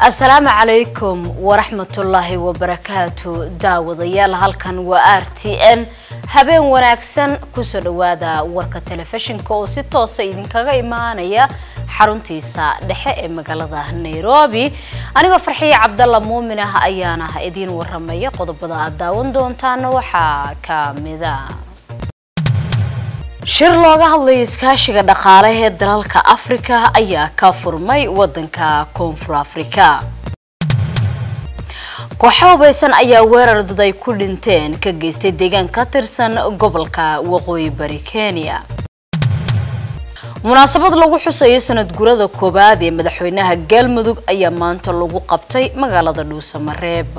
asalaamu calaykum waraxmatullaahi wabarakaatu. Daawadayaal halkan waa r t n. Habeen wanaagsan ku soo dhawaada warka telefishinka oo si toosa idinkaga imaanaya xaruntiisa dhexe ee magaalada nairobi. Anigoo farxiye cabdalla muumin ah ayaana idiin waramaya qodobada aad daawan doontaana waxaa ka mida shir looga hadlaya iskaashiga dhaqaale ee dalalka afrika ayaa ka furmay wadanka koonfur afrika. Kooxo hubaysan ayaa weerar dad ay ku dhinteen ka geystay deegaan ka tirsan gobolka waqooyi bari kenya. Munaasabad lagu xusayo sanad gurada koowaad ee madaxweynaha galmudug ayaa maanta lagu qabtay magaalada dhuusamareeb